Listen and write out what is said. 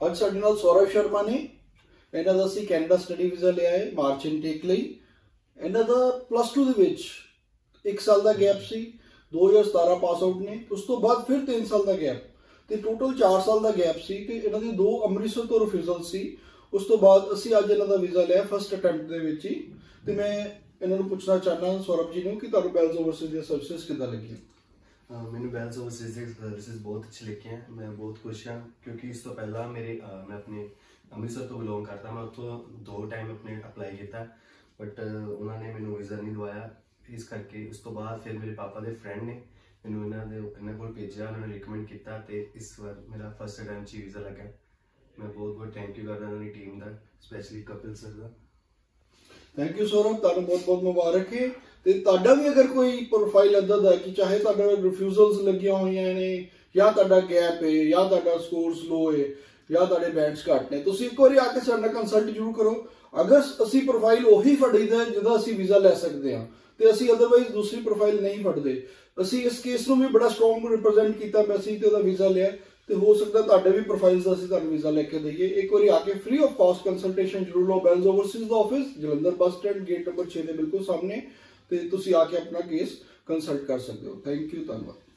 ਅੱਜ ਸਾਡੇ ਨਾਲ ਸੌਰਵ ਸ਼ਰਮਾ ਨੇ ਇਹਨਾਂ ਦਾ ਅਸੀਂ ਕੈਨੇਡਾ ਸਟੱਡੀ ਵੀਜ਼ਾ ਲਿਆ ਹੈ ਮਾਰਚ ਇਨਟੇਕ ਲਈ ਇਹਨਾਂ ਦਾ ਪਲੱਸ 2 ਦੇ ਵਿੱਚ 1 ਸਾਲ ਦਾ ਗੈਪ ਸੀ 2017 ਪਾਸ ਆਊਟ ਨੇ ਉਸ ਤੋਂ ਬਾਅਦ ਫਿਰ 3 ਸਾਲ ਦਾ ਗੈਪ ਤੇ ਟੋਟਲ 4 ਸਾਲ ਦਾ ਗੈਪ ਸੀ ਤੇ ਇਹਨਾਂ ਦੀ ਦੋ ਅੰਮ੍ਰਿਤਸਰ ਤੋਂ ਰਿਫਿਊਜ਼ਲ ਸੀ ਉਸ ਤੋਂ ਬਾਅਦ ਅਸੀਂ ਅੱਜ ਇਹਨਾਂ ਦਾ ਵੀਜ਼ਾ ਲਿਆ ਫਸਟ ਅਟੈਂਪਟ ਦੇ ਵਿੱਚ ਹੀ ਤੇ ਮੈਂ ਇਹਨਾਂ ਨੂੰ ਪੁੱਛਣਾ ਚਾਹਨਾ ਸੌਰਵ ਜੀ ਨੂੰ ਕਿ ਤੁਹਾਨੂੰ ਬੈਲਸ ਓਵਰਸੀਜ਼ ਦੀਆਂ ਸਰਵਿਸਿਜ਼ ਕਿੱਦਾਂ ਲੱਗੀਆਂ ਮੈਨੂੰ ਬੈਲਸ ਓਵਰਸੀਜ਼ ਦੀ ਸਰਵਿਸਿਜ਼ ਬਹੁਤ ਅੱਛੀ ਲੱਗੀਆਂ ਮੈਂ ਬਹੁਤ ਖੁਸ਼ ਹਾਂ ਕਿਉਂਕਿ ਇਸ ਤੋਂ ਪਹਿਲਾਂ ਮੇਰੇ ਮੈਂ ਆਪਣੇ ਅੰਮ੍ਰਿਤਸਰ ਤੋਂ ਬਿਲੋਂਗ ਕਰਦਾ ਮੈਂ ਉੱਥੋਂ ਦੋ ਟਾਈਮ ਆਪਣੇ ਅਪਲਾਈ ਕੀਤਾ ਬਟ ਉਹਨਾਂ ਨੇ ਮੈਨੂੰ ਵੀਜ਼ਾ ਨਹੀਂ ਦਵਾਇਆ, ਇਸ ਕਰਕੇ ਉਸ ਤੋਂ ਬਾਅਦ ਫਿਰ ਮੇਰੇ ਪਾਪਾ ਦੇ ਫਰੈਂਡ ਨੇ ਮੈਨੂੰ ਇਹਨਾਂ ਦੇ, ਇਹਨਾਂ ਕੋਲ ਭੇਜਿਆ, ਉਹਨਾਂ ਨੇ ਰਿਕਮੈਂਡ ਕੀਤਾ ਤੇ ਇਸ ਵਾਰ ਮੇਰਾ ਫਸਟ ਅਟੈਂਪਟ 'ਚ ਵੀਜ਼ਾ ਲੱਗਾ। ਮੈਂ ਬਹੁਤ ਬਹੁਤ ਥੈਂਕ ਯੂ ਕਰਦਾ ਉਹਨਾਂ ਦੀ ਟੀਮ ਦਾ ਸਪੈਸ਼ਲੀ ਕਪਿਲ ਸਰ ਦਾ। ਥੈਂਕ ਯੂ ਸੌਰਵ, ਤੁਹਾਨੂੰ ਬਹੁਤ ਬਹੁਤ ਮੁਬਾਰਕ ਹੈ ਤੇ ਤੁਹਾਡਾ ਵੀ ਅਗਰ ਕੋਈ ਪ੍ਰੋਫਾਈਲ ਇਦਾਂ ਹੈ ਕਿ ਚਾਹੇ ਤੁਹਾਡਾ ਰਿਫਿਊਜ਼ਲਸ ਲੱਗੀਆਂ ਹੋਈਆਂ ਨੇ, ਜਾਂ ਤੁਹਾਡਾ ਗੈਪ ਹੈ ਜਾਂ ਤੁਹਾਡਾ ਸਕੋਰ ਸਲੋ ਹੈ ਜਾਂ ਤੁਹਾਡੇ ਬੈਂਡਸ ਘੱਟ ਨੇ, ਤੁਸੀਂ ਇੱਕ ਵਾਰੀ ਆ ਕੇ ਸਾਡੇ ਨਾਲ ਕੰਸਲਟ ਜ਼ਰੂਰ ਕਰੋ। ਅਗਰ ਅਸੀਂ ਪ੍ਰੋਫਾਈਲ ਉਹੀ ਫੜੀਦਾ ਜਿਹਦਾ ਅਸੀਂ ਵੀਜ਼ਾ ਲੈ ਸਕਦੇ ਹਾਂ, ਤੇ ਅਸੀਂ ਅਦਰਵਾਈਜ਼ ਦੂਸਰੀ ਪ੍ਰੋਫਾਈਲ ਨਹੀਂ ਫੜਦੇ। ਅਸੀਂ ਇਸ ਕੇਸ ਨੂੰ ਵੀ ਬੜਾ ਸਟਰੋਂਗ ਰਿਪਰੈਜ਼ੈਂਟ ਕੀਤਾ ਮੈਂ ਤੇ ਉਹਦਾ ਵੀਜ਼ਾ ਲਿਆ ਤੇ ਹੋ ਸਕਦਾ ਤੁਹਾਡੇ ਵੀ ਪ੍ਰੋਫਾਈਲਸ ਦਾ ਅਸੀਂ ਤੁਹਾਨੂੰ ਵੀਜ਼ਾ ਲੈ ਕੇ ਦਈਏ। ਇੱਕ ਵਾਰੀ ਆ ਕੇ ਫ੍ਰੀ ਆਫ ਕਾਸਟ ਕੰਸਲਟੇਸ਼ਨ ਜ਼ਰੂਰ ਲਓ ਬੈਲਸ ਓਵਰਸੀਜ਼ ਦਾ office Jalandhar bus stand gate number 6 ਦੇ ਬਿਲਕੁਲ ਸਾਹਮਣੇ। ਤੇ ਤੁਸੀਂ ਆ ਕੇ ਆਪਣਾ ਕੇਸ ਕੰਸਲਟ ਕਰ ਸਕਦੇ ਹੋ। ਥੈਂਕ ਯੂ ਧੰਨਵਾਦ।